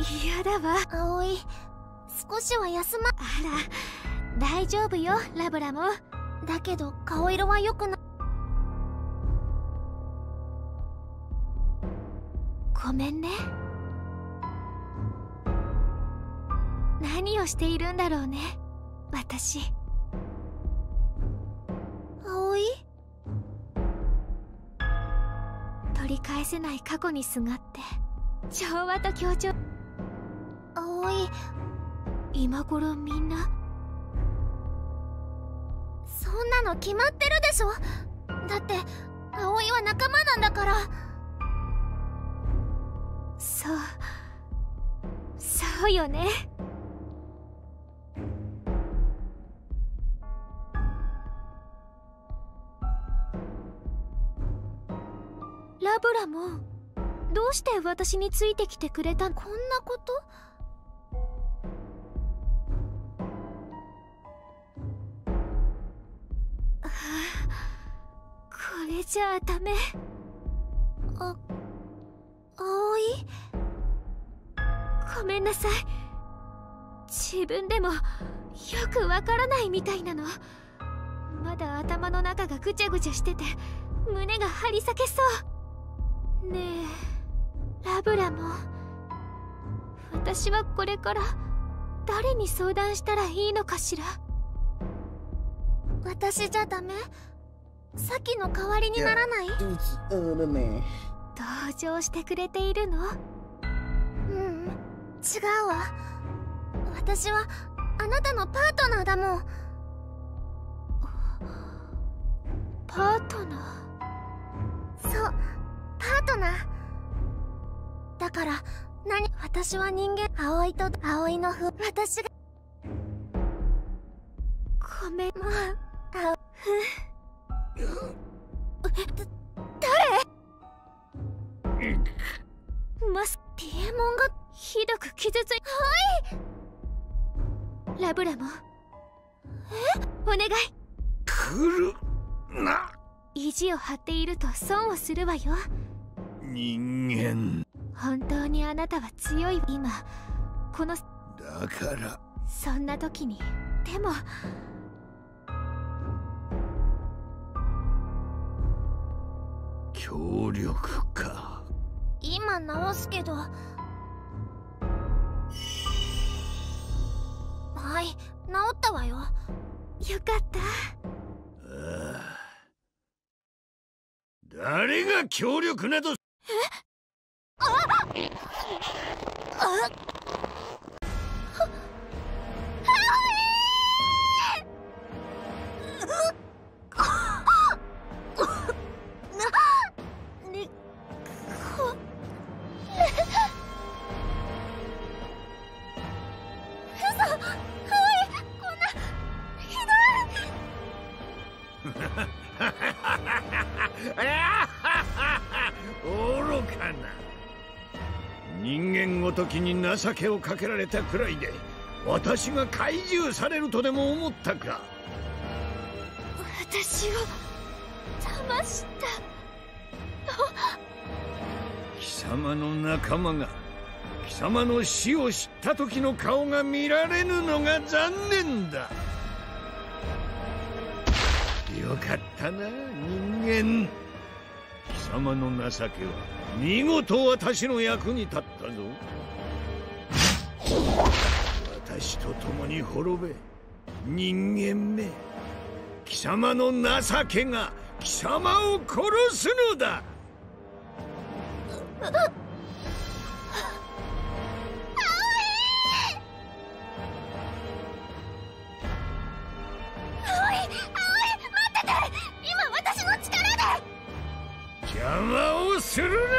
嫌だわ。葵少しは休ま。あら大丈夫よラブラも。だけど顔色は良くなごめんね。何をしているんだろうね私。葵？取り返せない過去にすがって調和と協調葵今頃みんな？そんなの決まってるでしょ。だって葵は仲間なんだから。そうそうよね。ラブラもどうして私についてきてくれたこんなこと？れじゃあダメ。あ葵？ごめんなさい。自分でもよくわからないみたいなの。まだ頭の中がぐちゃぐちゃしてて胸が張り裂けそう。ねえラブラも。私はこれから誰に相談したらいいのかしら。私じゃダメ？さっきの代わりにならない？uh. 同情してくれているの？ううん違うわ。私はあなたのパートナーだもん。パートナそうパートナー。だから何？私は人間葵と葵のふ私がーごめん。まああマスピエモンがひどく傷ついはい。ラブラも。え？お願い。来るな。意地を張っていると損をするわよ。人間。本当にあなたは強い今。この。だから。そんな時に。でも協力か。今直すけど。はい治ったわよ。よかった。ああ。誰が協力などに情けをかけられたくらいで私が懐柔されるとでも思ったか。私を騙した。貴様の仲間が貴様の死を知った時の顔が見られぬのが残念だ。よかったな人間。貴様の情けは見事私の役に立ったぞ私と共に滅べ。人間め。貴様の情けが貴様を殺すのだ。する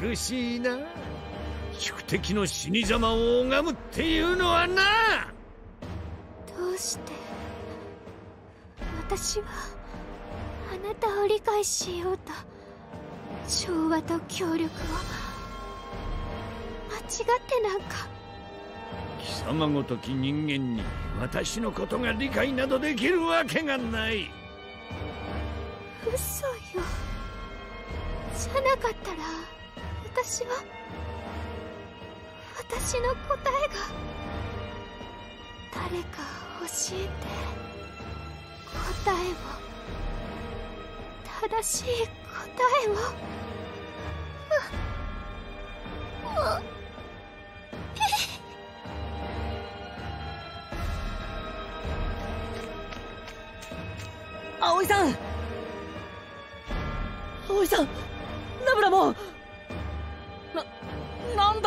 美しいな。宿敵の死に様を拝むっていうのはな。どうして？私はあなたを理解しようと調和と協力を。間違ってなんか。貴様ごとき人間に私のことが理解などできるわけがない。嘘よ。じゃなかったら私は私の答えが誰か教えて答えを正しい答えをもう葵さん。葵さんラブラモン、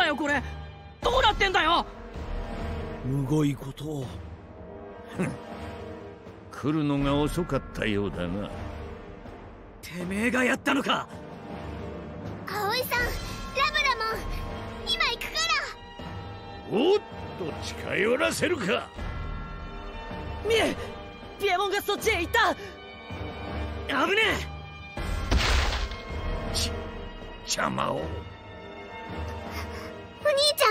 だよこれ。どうなってんだよ。むごいことを。来るのが遅かったようだな。てめえがやったのか。葵さんラブラモン今行くから。おっと近寄らせるか。見えピエモンがそっちへ行った。危ねち邪魔を。お兄ち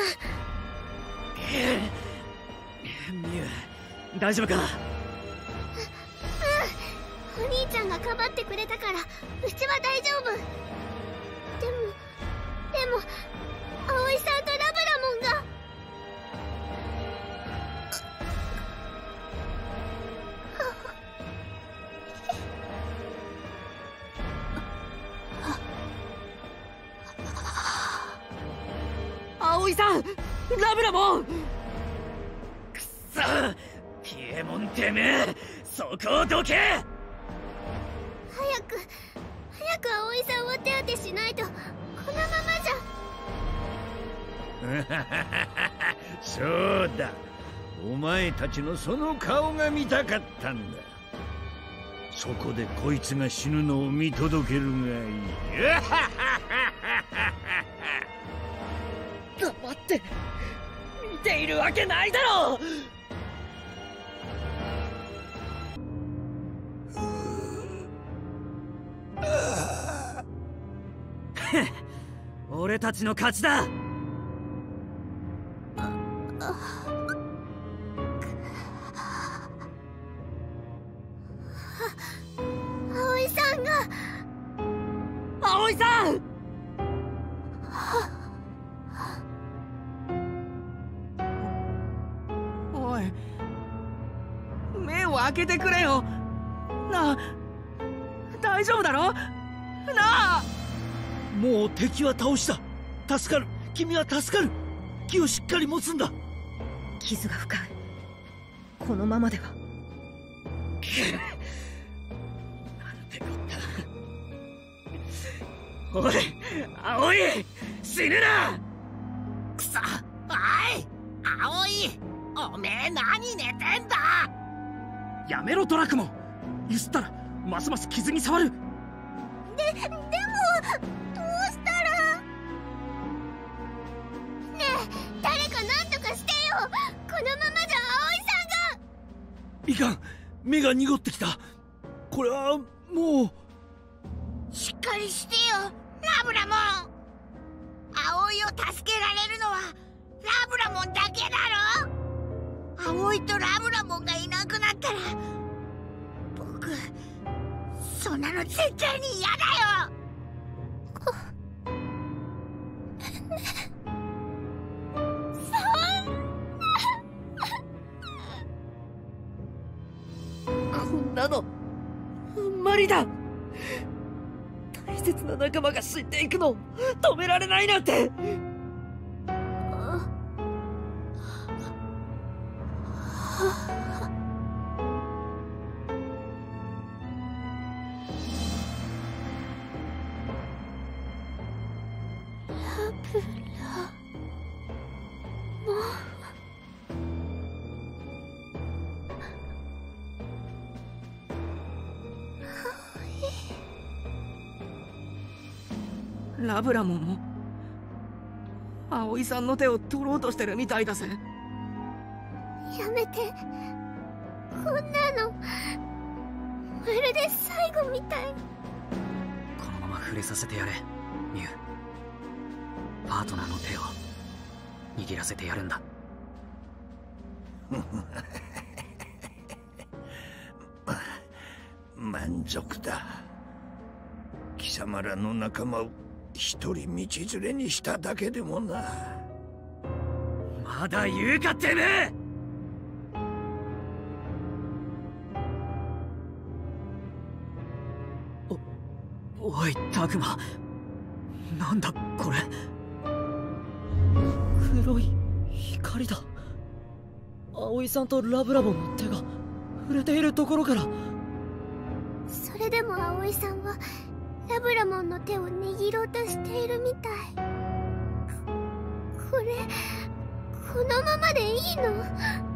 えミュウ大丈夫か？ううん。お兄ちゃんがかばってくれたからうちは大丈夫。でもでも葵さんとラブラモンくっそピエモンてめえそこをどけ早く早く葵さんを手当てしないとこのままじゃそうだお前たちのその顔が見たかったんだそこでこいつが死ぬのを見届けるがいい黙って。ているわけないだろう。俺たちの勝ちだ。開けてくれよ。なあ大丈夫だろ？なあ！もう敵は倒した。助かる。君は助かる。気をしっかり持つんだ。傷が深い。このままでは。おい葵死ぬな！くそおい葵おめえ何寝てんだ？やめろドラクモ。ンゆすったらますます傷に触る。ででもどうしたら。ねえ誰か何とかしてよ。このままじゃ葵さんが。いかん。目が濁ってきた。これはもう。しっかりしてよ。ラブラモン。葵を助けられるのはラブラモンだけだろ葵とラブラモンがいなくなったら僕そんなの絶対に嫌だよ。こんなの無理だ。大切な仲間が死んでいくのを止められないなんて。ラブラモンも葵さんの手を取ろうとしてるみたいだぜ。やめて。こんなのまるで最後みたい。このまま触れさせてやれミュウ。パートナーの手を握らせてやるんだ。満足だ。貴様らの仲間を一人道連れにしただけでもな。まだ言うかてめえ！おおいタグマなんだこれ。黒い光だ。葵さんとラブラボの手が触れているところから。それでも葵さんはラブラモンの手を握ろうとしているみたい。これこのままでいいの？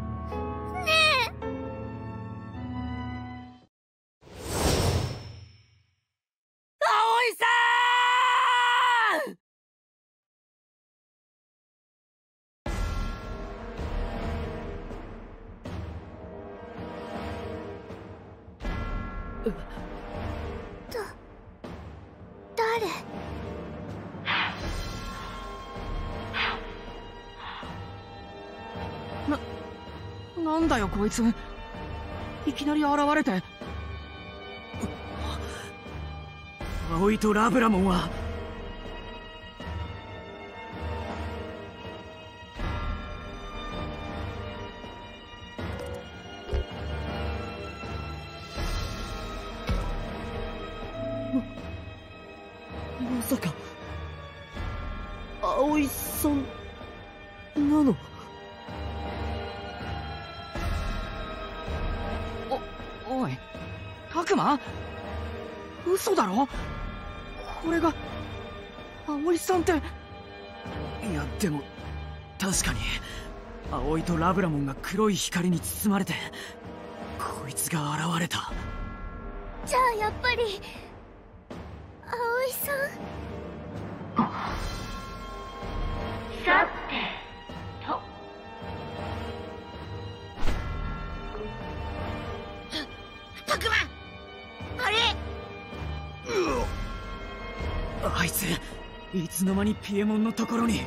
こいつ。いきなり現れて。葵とラブラモンはラブラモンが黒い光に包まれてこいつが現れた。じゃあやっぱり葵さん。さてと。たくまあれ。あいついつの間にピエモンのところに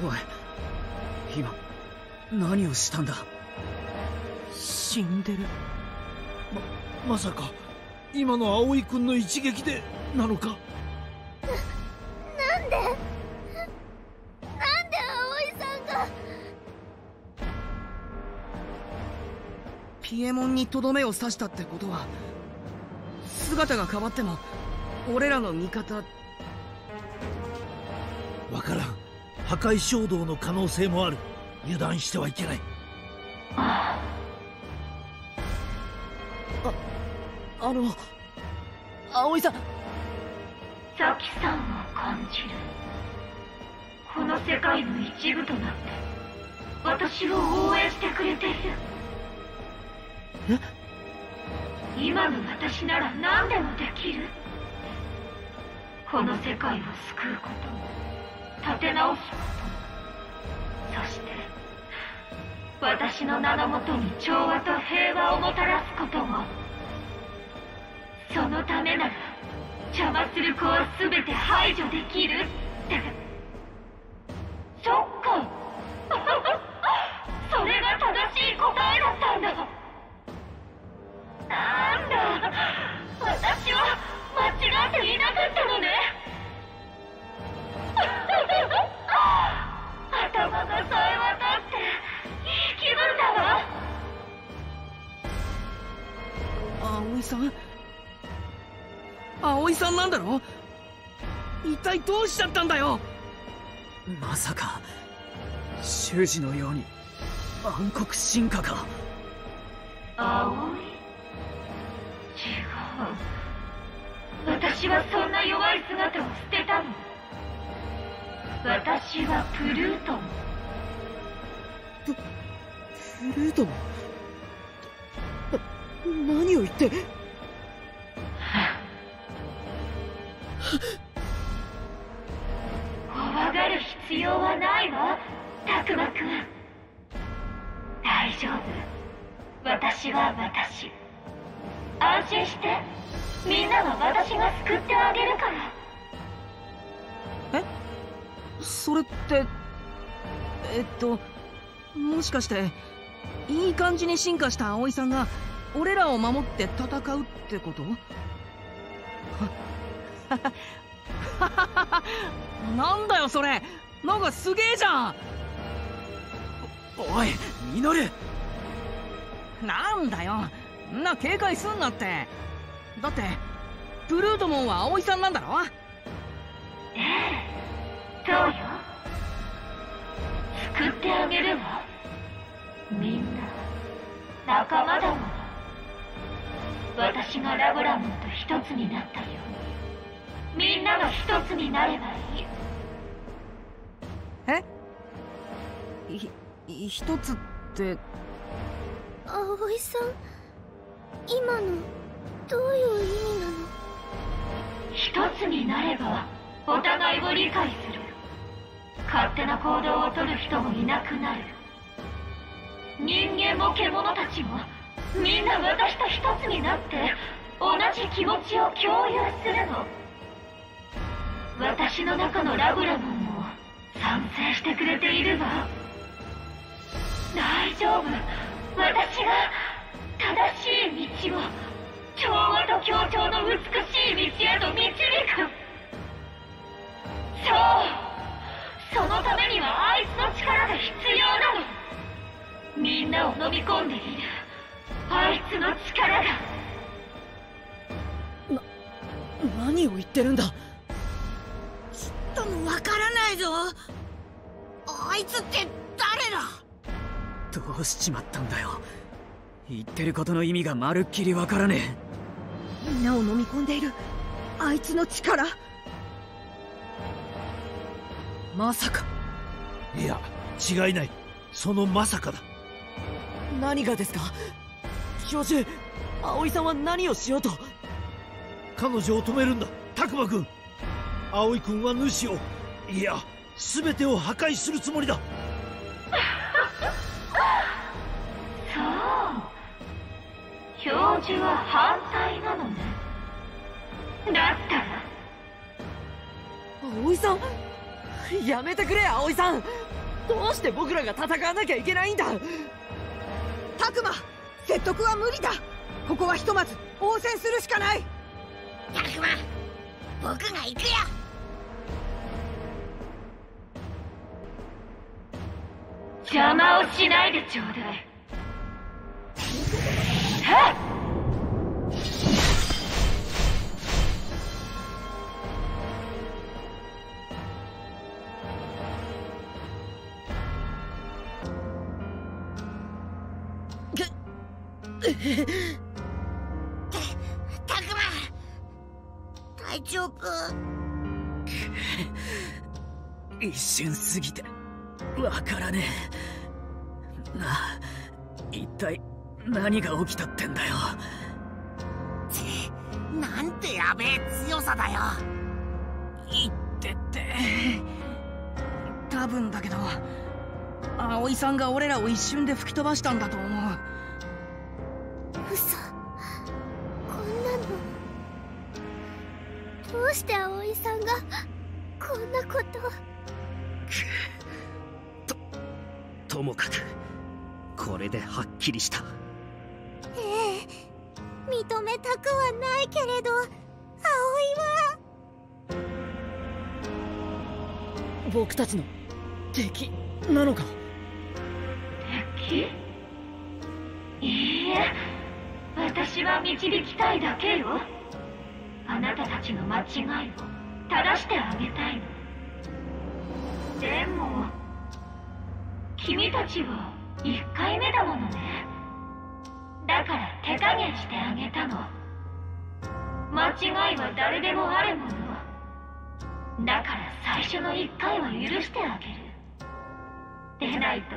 おい今何をしたんだ？死んでる。ままさか今の葵君の一撃でなのか？なんで？なんで葵さんが？ピエモンにとどめを刺したってことは姿が変わっても俺らの味方。わからん破壊衝動の可能性もある。油断してはいけない。あの葵さん。サキさんを感じる。この世界の一部となって私を応援してくれている。今の私なら何でもできる。この世界を救うことも立て直すそして私の名のもとに調和と平和をもたらすこともそのためなら邪魔する子は全て排除できるって。そっか。それが正しい答えだったんだ。なんだ。私は間違っていなかったの。さんなんだろ？一体どうしちゃったんだよ？まさか修士のように暗黒進化か葵違う私はそんな弱い姿を捨てたの。私はプルートン。プルートン？な何を言って？怖がる必要はないわ。たくまくん。大丈夫。私は私。安心して。みんなは私が救ってあげるから。え？それってえっともしかしていい感じに進化した葵さんが俺らを守って戦うってこと？なんだよそれ。なんかすげえじゃん。おいミノル。なんだよ。んな警戒すんなって。だってプルートモンは葵さんなんだろ。ええそうよ。救ってあげるわ。みんな仲間だもの私がラブラモンと一つになったよみんなが一つになればいい。え？ひ一つって？葵さん今のどういう意味なの？一つになればお互いを理解する。勝手な行動をとる人もいなくなる。人間も獣たちもみんな私と一つになって同じ気持ちを共有するの私の中のラブラモンも賛成してくれているわ。大丈夫。私が正しい道を調和と協調の美しい道へと導く。そう。そのためにはあいつの力が必要なの。みんなを飲み込んでいる。あいつの力が。な何を言ってるんだ。ともわからないぞ。あいつって誰だ？どうしちまったんだよ。言ってることの意味がまるっきりわからねみんなを飲み込んでいる。あいつの力。えまさか。いや違いない。そのまさかだ。何がですか？教授葵さんは何をしようと？彼女を止めるんだ。タクマ君葵君は主を。いや全てを破壊するつもりだ。そう教授は反対なのね。だったら。葵さんやめてくれ葵さん。どうして僕らが戦わなきゃいけないんだ。タクマ説得は無理だ。ここはひとまず応戦するしかない。タクマ僕が行くよ邪魔をしないでちょうだい。はっ！一瞬過ぎてわからねえ。なあ一体何が起きたってんだよ。なんてやべえ強さだよ。言ってって。多分だけど葵さんが俺らを一瞬で吹き飛ばしたんだと思う。嘘。こんなの。どうして葵さんがこんなことともかくこれではっきりした。ええ認めたくはないけれど葵は。僕たちの敵なのか？敵？いいえ。私は導きたいだけよ。あなたたちの間違いを正してあげたいの。でも君たちは1回目だものね。だから手加減してあげたの。間違いは誰でもあるもの。だから最初の一回は許してあげる。でないと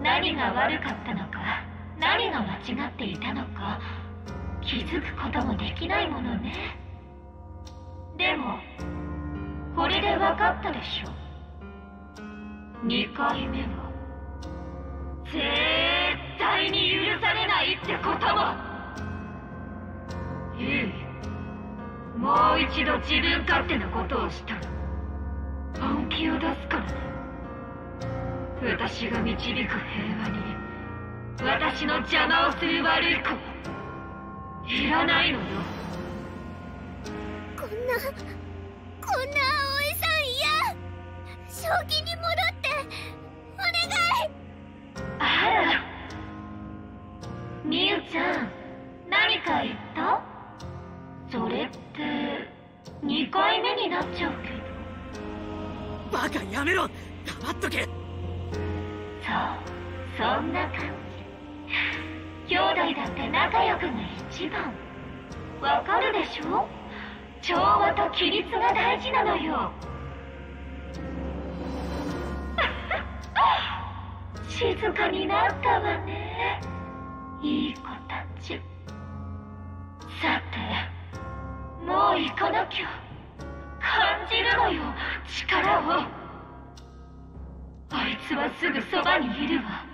何が悪かったのか何が間違っていたのか気づくこともできないものね。でもこれで分かったでしょ。2回目は絶対に許されないってことも。いいもう一度自分勝手なことをしたら本気を出すからね。私が導く平和に私の邪魔をする悪い子。いらないのよ。こんなこんな葵さん嫌。正気にちゃん何か言った？それって2回目になっちゃうけど。バカやめろ！黙っとけ！そう。そんな感じ。兄弟だって仲良くが一番。わかるでしょ？調和と規律が大事なのよ。静かになったわねいい子たち。さてもう行かなきゃ感じるのよ力を。あいつはすぐそばにいるわ。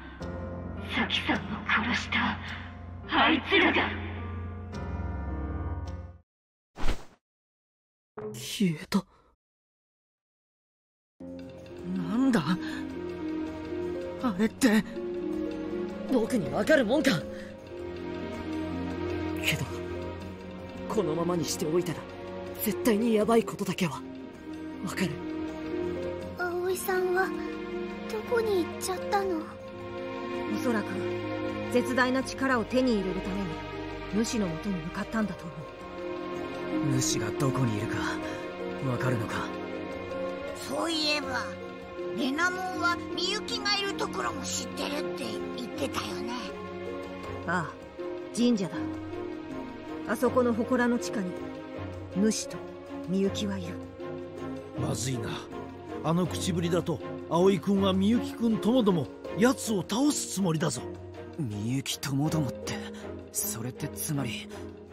サキさんを殺した。あいつらが消えたなんだ？あれって。僕にわかるもんか。けどこのままにしておいたら絶対にヤバいことだけは。わかる？葵さんはどこに行っちゃったの？おそらく絶大な力を手に入れるために主のもとに向かったんだと思う。主がどこにいるかわかるのか？そういえばレナモンはみゆきがいるところも知ってるって言ってたよね。ああ神社だ。あそこの祠の地下に主とみゆきはいる。まずいな。あの口ぶりだと葵君はみゆき君ともども奴を倒すつもりだぞ。みゆきともどもってそれってつまり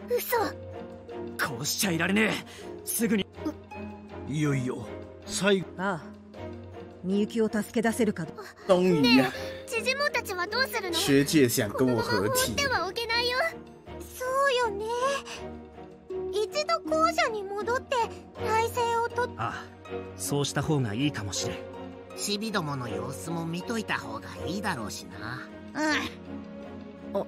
嘘。こうしちゃいられねえ。すぐに。いよいよ最後。ああみゆきを助け出せるか终于啊，ジジモンたちはどうするの？学姐想跟我合放体って。はおけないよ。そうよね。一度校舎に戻って体勢をとっああそうした方がいいかもしれん。チビどもの様子も見といた方がいいだろうしな。うん